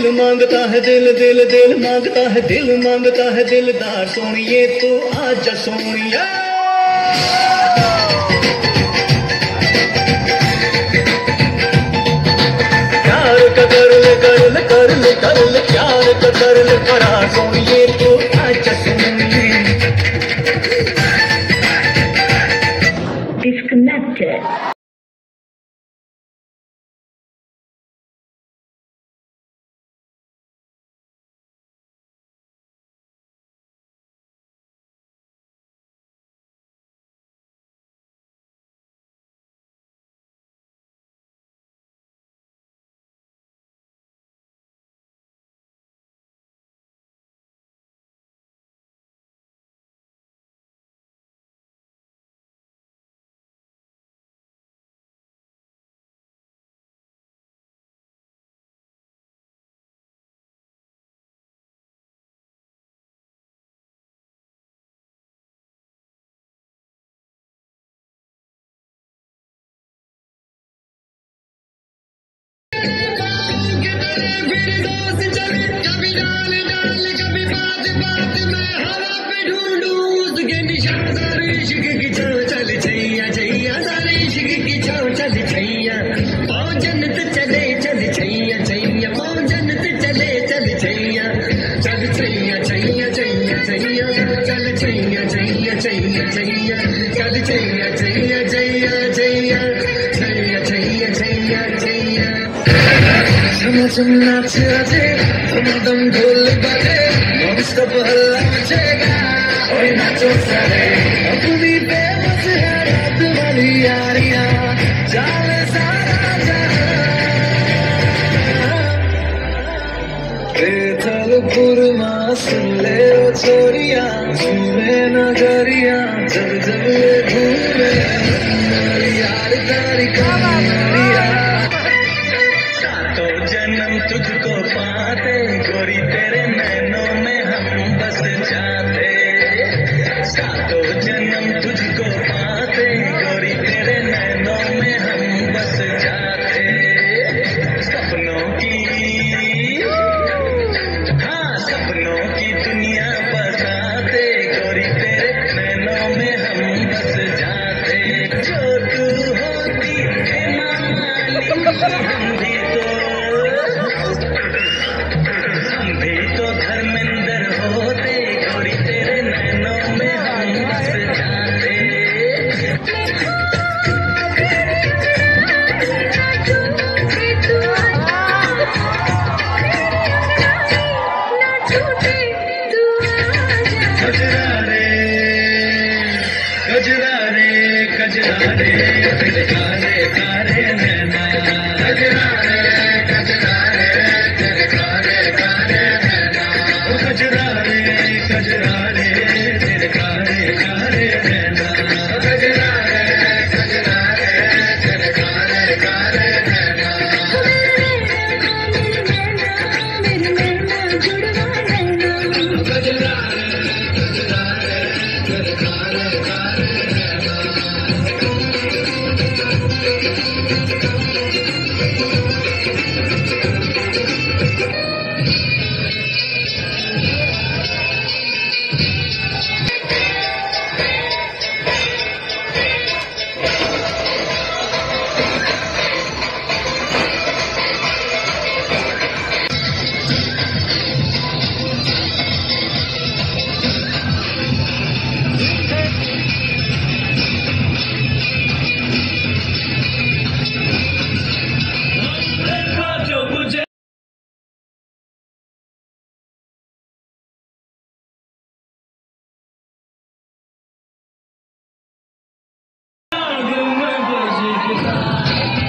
दिल माँगता है, दिल दिल दिल माँगता है, दिल माँगता है, दिलदार सोनिए तो आज सोनिया। प्यार ले कर ले कर ले कर ले प्यार का कर ले करा सोनिए। तो आजा सोनिए disconnected. झम नाच आजे दम ढोल बजे स्टॉप हल्ला मचेगा ओए नाचो सारे अपनी बेबस है रात वाली यारियाँ जाने सारा जहाँ बेतलपुर माँ सुन ले ओ छोरिया झूमे नगरिया जब जब ये घूमे यार तारी कमरिया कजरा रे नैना